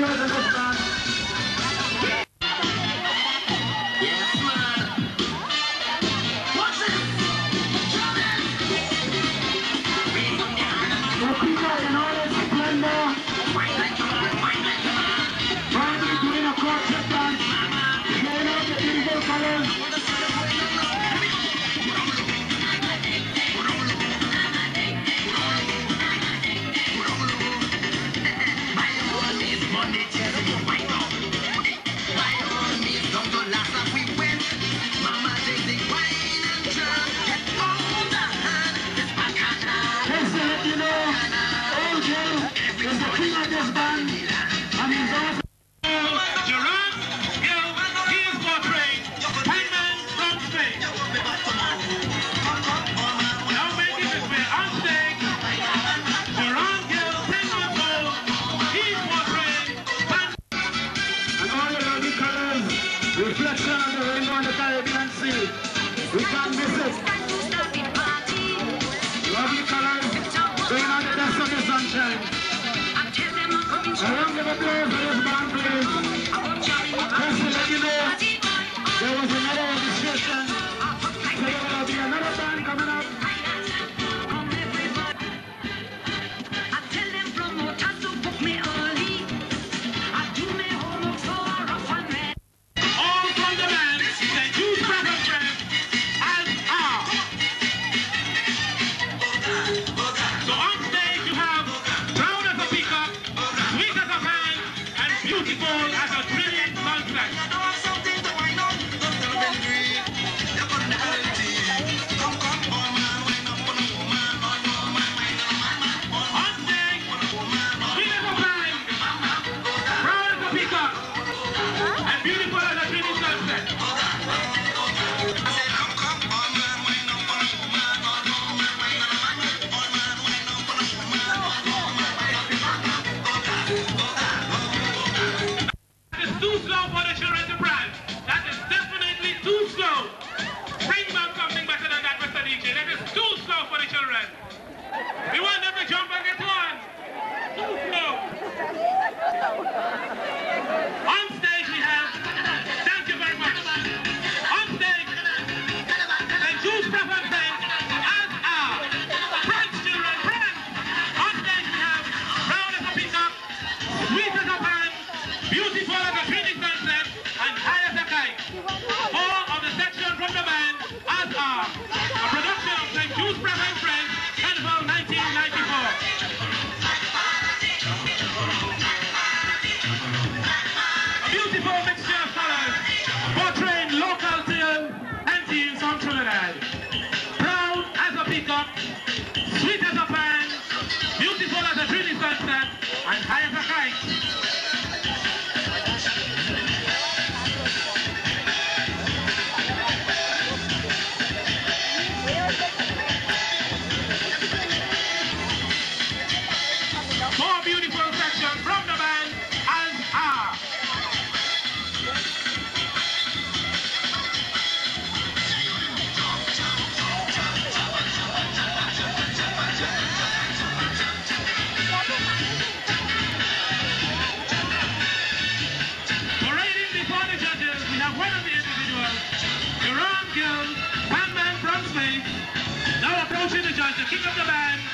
you as a Around the bottom, please. I want Charlie. paradise. Proud as a peacock, sweet as a pan, beautiful as a dreamy sunset, and high as a kite. Gill, Madman from Spain. Now approaching the judge, the king of the band.